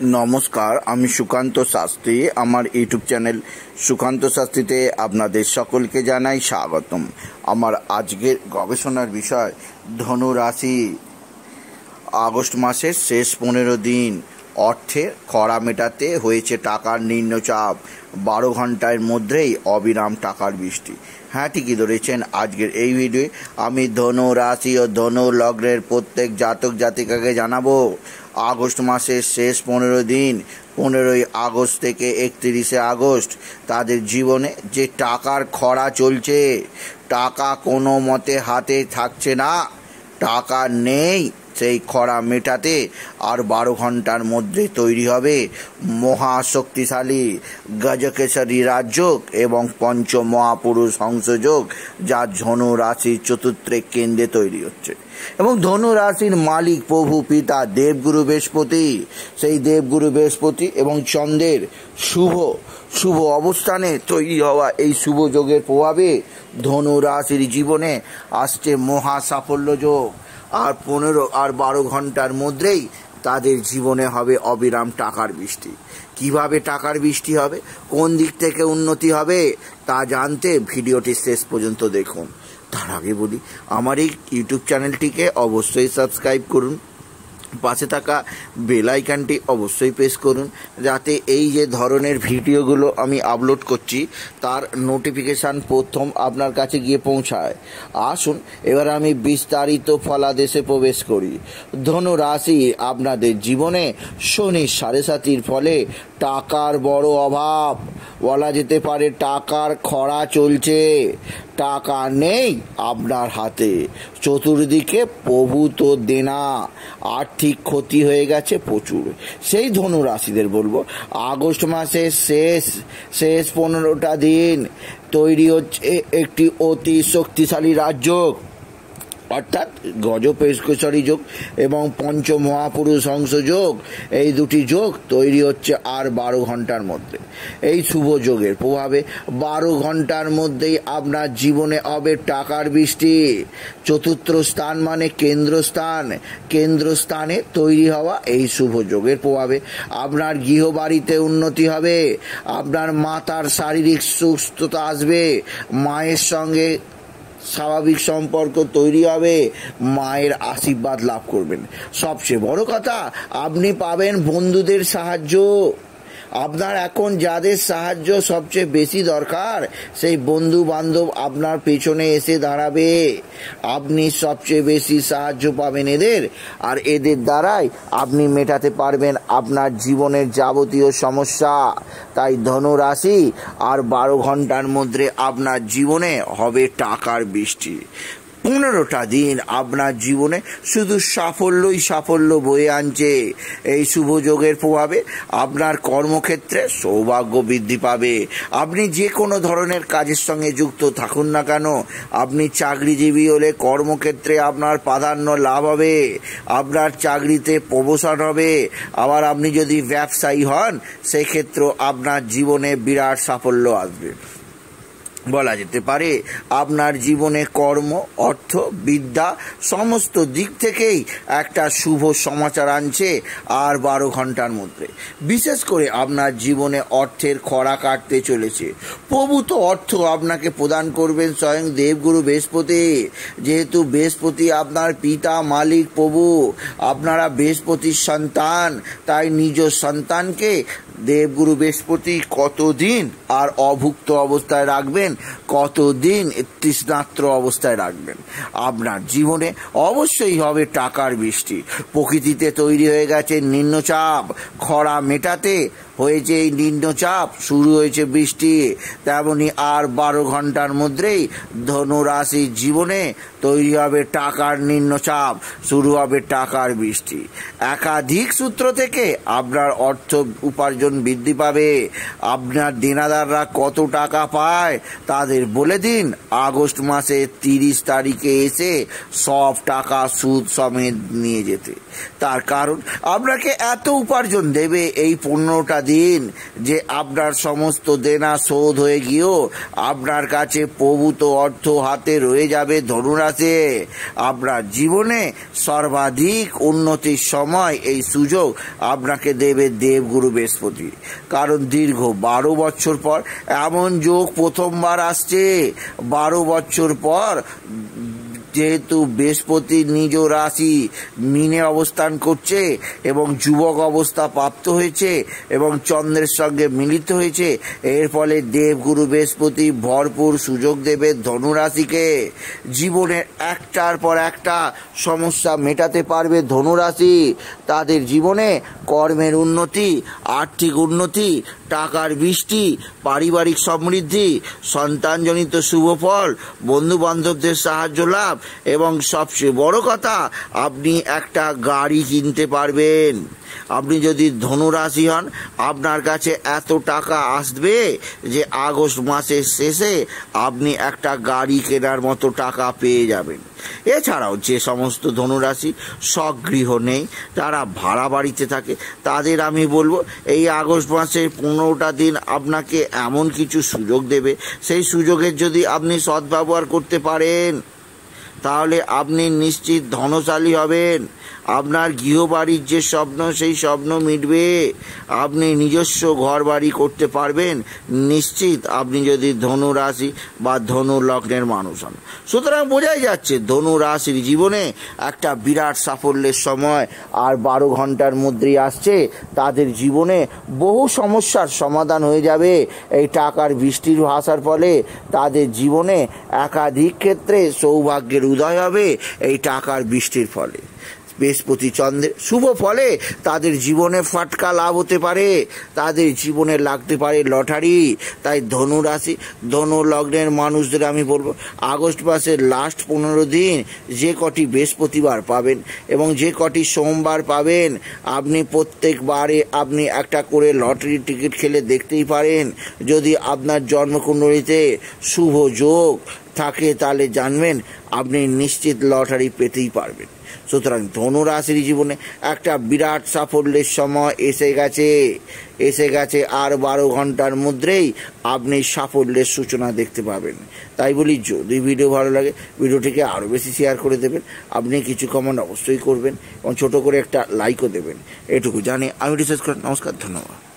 নমস্কার, আমি সুকান্ত শাস্ত্রী। আমার ইউটিউব চ্যানেল সুকান্ত শাস্ত্রীতে আপনাদের সকলকে জানাই স্বাগতম। আমার আজকের গবেষণার বিষয় ধনু রাশি আগস্ট মাসের শেষ পনেরো দিন অর্থের খরা মেটাতে হয়েছে টাকার নিম্নচাপ বারো ঘণ্টার মধ্যেই অবিরাম টাকার বৃষ্টি। হ্যাঁ ঠিকই ধরেছেন আজকের এই ভিডিওয়ে আমি ধনু রাশি ও ধনু লগ্নের প্রত্যেক জাতক জাতিকাকে জানাব আগস্ট মাসের শেষ পনেরো দিন, পনেরোই আগস্ট থেকে একত্রিশে আগস্ট, তাদের জীবনে যে টাকার খরা চলছে, টাকা কোনো মতে হাতে থাকছে না, টাকা নেই সেই খরা মেটাতে আর বারো ঘণ্টার মধ্যে তৈরি হবে মহাশক্তিশালী গজকেশরী রাজযোগ এবং পঞ্চ মহাপুরুষ হংসযোগ, যা ধনু রাশির চতুর্থে কেন্দ্রে তৈরি হচ্ছে। এবং ধনু রাশির মালিক প্রভু পিতা দেবগুরু বৃহস্পতি, সেই দেবগুরু বৃহস্পতি এবং চন্দ্রের শুভ শুভ অবস্থানে তৈরি হওয়া এই শুভ যোগের প্রভাবে ধনু রাশির জীবনে আসছে মহা সাফল্য যোগ। আর পনেরো আর বারো ঘণ্টার মধ্যেই তাদের জীবনে হবে অবিরাম টাকার বৃষ্টি। কীভাবে টাকার বৃষ্টি হবে? কোন দিক থেকে উন্নতি হবে? তা জানতে ভিডিওটি শেষ পর্যন্ত দেখুন। তার আগে বলি, আমার এই ইউটিউব চ্যানেলটিকে অবশ্যই সাবস্ক্রাইব করুন। পাশে থাকা বেলাইকানটি অবশ্যই প্রেস করুন, যাতে এই যে ধরনের ভিডিওগুলো আমি আপলোড করছি, তার নোটিফিকেশান প্রথম আপনার কাছে গিয়ে পৌঁছায়। আসুন, এবার আমি বিস্তারিত ফলাদেশে প্রবেশ করি। ধনু রাশি আপনাদের জীবনে শনি সাড়ে সাতির ফলে টাকার বড় অভাব। বলা যেতে পারে টাকার খরা চলছে। টাকা নেই আপনার হাতে। চতুর্দিকে প্রভূত দেনা। আর্থিক ক্ষতি হয়ে গেছে প্রচুর। সেই ধনু রাশিদের বলব, আগস্ট মাসের শেষ শেষ পনেরোটা দিন তৈরি হচ্ছে একটি অতি শক্তিশালী রাজ্য। অর্থাৎ গজপেশকেশ্বরী যোগ এবং পঞ্চ মহাপুরুষ অংশ যোগ, এই দুটি যোগ তৈরি হচ্ছে আর বারো ঘণ্টার মধ্যে। এই শুভ যোগের প্রভাবে বারো ঘণ্টার মধ্যেই আপনার জীবনে হবে টাকার বৃষ্টি। চতুর্থ স্থান মানে কেন্দ্রস্থান। কেন্দ্রস্থানে তৈরি হওয়া এই শুভ যোগের প্রভাবে আপনার গৃহবাড়িতে উন্নতি হবে। আপনার মাতার শারীরিক সুস্থতা আসবে। মায়ের সঙ্গে স্বাভাবিক সম্পর্ক তৈরি হবে, মায়ের আশীর্বাদ লাভ করবেন। সবচেয়ে বড় কথা, আপনি পাবেন বন্ধুদের সাহায্য। আপনার এখন যাদের সাহায্য সবচেয়ে বেশি দরকার, সেই বন্ধু বান্ধব আপনার পেছনে এসে দাঁড়াবে। আপনি সবচেয়ে বেশি সাহায্য পাবেন এদের, আর এদের দ্বারাই আপনি মেটাতে পারবেন আপনার জীবনের যাবতীয় সমস্যা। তাই ধনুরাশি আর বারো ঘণ্টার মধ্যে আপনার জীবনে হবে টাকার বৃষ্টি। পনেরোটা দিন আপনার জীবনে শুধু সাফল্যই সাফল্য বয়ে আনছে। এই শুভ যোগের প্রভাবে আপনার কর্মক্ষেত্রে সৌভাগ্য বৃদ্ধি পাবে। আপনি যে কোনো ধরনের কাজের সঙ্গে যুক্ত থাকুন না কেন। আপনি চাকরিজীবী হলে কর্মক্ষেত্রে আপনার প্রাধান্য লাভ হবে। আপনার চাকরিতে প্রমোশন হবে। আবার আপনি যদি ব্যবসায়ী হন সেক্ষেত্রে আপনার জীবনে বিরাট সাফল্য আসবে। বলা যেতে পারে, আপনার জীবনে কর্ম, অর্থ, বিদ্যা, সমস্ত দিক থেকেই একটা শুভ সমাচার আনছে আর বারো ঘণ্টার মধ্যে। বিশেষ করে আপনার জীবনে অর্থের খরা কাটতে চলেছে। প্রভূত অর্থ আপনাকে প্রদান করবেন স্বয়ং দেবগুরু বৃহস্পতি। যেহেতু বৃহস্পতি আপনার পিতা, মালিক, প্রভু, আপনারা বৃহস্পতির সন্তান, তাই নিজ সন্তানকে দেবগুরু বৃহস্পতি কতদিন আর অভুক্ত অবস্থায় রাখবেন? কতদিন তৃষ্ণাত্র অবস্থায় রাখবেন? আপনার জীবনে অবশ্যই হবে টাকার বৃষ্টি। প্রকৃতিতে তৈরি হয়ে গেছে নিম্নচাপ। খরা মেটাতে হয়েছে এই নিম্নচাপ, শুরু হয়েছে বৃষ্টি, তেমনি আর বারো ঘণ্টার মধ্যেই ধনুরাশির জীবনে তৈরি হবে টাকার নিম্নচাপ, শুরু হবে টাকার বৃষ্টি। একাধিক সূত্র থেকে আপনার অর্থ উপার্জন বৃদ্ধি পাবে। আপনার দেনাদাররা কত টাকা পায় তাদের বলে দিন। আগস্ট মাসে তিরিশ তারিখে এসে সব টাকা সুদ সমেত নিয়ে যেতে। তার কারণ, আপনাকে এত উপার্জন দেবে এই পনেরোটা দিন যে আপনার সমস্ত দেনা শোধ হয়ে গিয়েও আপনার কাছে প্রভূত অর্থ হাতে রয়ে যাবে ধনুরাশে আপনার জীবনে সর্বাধিক উন্নতির সময় এই সুযোগ আপনাকে দেবে দেবগুরু বৃহস্পতি। কারণ দীর্ঘ বারো বছর পর এমন যোগ প্রথমবার আসছে। বারো বছর পর যেহেতু বৃহস্পতি নিজ রাশি মিনে অবস্থান করছে এবং যুবক অবস্থা প্রাপ্ত হয়েছে এবং চন্দ্রের সঙ্গে মিলিত হয়েছে, এর ফলে দেবগুরু বৃহস্পতি ভরপুর সুযোগ দেবে ধনুরাশিকে। জীবনের একটার পর একটা সমস্যা মেটাতে পারবে ধনুরাশি। তাদের জীবনে কর্মের উন্নতি, আর্থিক উন্নতি, টাকার বৃষ্টি, পারিবারিক সমৃদ্ধি, সন্তানজনিত শুভ ফল বন্ধু বান্ধবদের সাহায্য লাভ এবং সবচেয়ে বড় কথা, আপনি একটা গাড়ি কিনতে পারবেন। আপনি যদি ধনুরাশি হন, আপনার কাছে এত টাকা আসবে যে আগস্ট মাসের শেষে আপনি একটা গাড়ি কেনার মতো টাকা পেয়ে যাবেন। এছাড়াও যে সমস্ত ধনুরাশি স্বগৃহ নেই তারা ভাড়া বাড়িতে থাকে, তাদের আমি বলব, এই আগস্ট মাসের পনেরোটা দিন আপনাকে এমন কিছু সুযোগ দেবে। সেই সুযোগের যদি আপনি সদ্ব্যবহার করতে পারেন। তাহলে আপনি নিশ্চিত ধনশালী হবেন। আপনার গৃহবাড়ির যে স্বপ্ন, সেই স্বপ্ন মিটবে। আপনি নিজস্ব ঘর বাড়ি করতে পারবেন। নিশ্চিত আপনি যদি ধনু রাশি বা ধনু লগ্নের মানুষ হন। সুতরাং বোঝাই যাচ্ছে ধনু রাশির জীবনে একটা বিরাট সাফল্যের সময় আর বারো ঘণ্টার মধ্যেই আসছে। তাদের জীবনে বহু সমস্যার সমাধান হয়ে যাবে। এই টাকার বৃষ্টির আসার ফলে তাদের জীবনে একাধিক ক্ষেত্রে সৌভাগ্যের উদয় হবে এই টাকার বৃষ্টির ফলে। বৃহস্পতি চন্দ্রের শুভ ফলে তাদের জীবনে ফাটকা লাভ হতে পারে। তাদের জীবনে লাগতে পারে লটারি। তাই ধনু রাশি, ধনু লগ্নের মানুষদের আমি বলব, আগস্ট মাসের লাস্ট পনেরো দিন যে কটি বৃহস্পতিবার পাবেন এবং যে কটি সোমবার পাবেন, আপনি প্রত্যেকবারে আপনি একটা করে লটারি টিকিট খেলে দেখতেই পারেন। যদি আপনার জন্মকুণ্ডলিতে শুভ যোগ থাকে তাহলে জানবেন আপনি নিশ্চিত লটারি পেতেই পারবেন। সুতরাং ধনুরাশির জীবনে একটা বিরাট সাফল্যের সময় এসে গেছে। এসে গেছে আর বারো ঘণ্টার মধ্যেই আপনি সাফল্যের সূচনা দেখতে পাবেন। তাই বলি, যদি ভিডিও ভালো লাগে, ভিডিওটিকে আরও বেশি শেয়ার করে দেবেন। আপনি কিছু কমেন্ট অবশ্যই করবেন এবং ছোট করে একটা লাইকও দেবেন। এটুকু জানি। আমি রিসার্চ করেন নমস্কার, ধন্যবাদ।